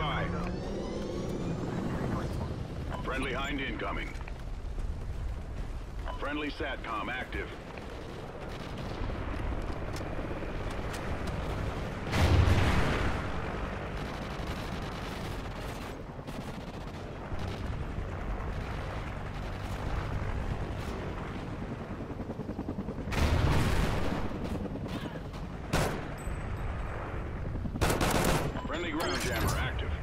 by. Friendly Hind incoming. Friendly SATCOM active. Friendly ground jammer active.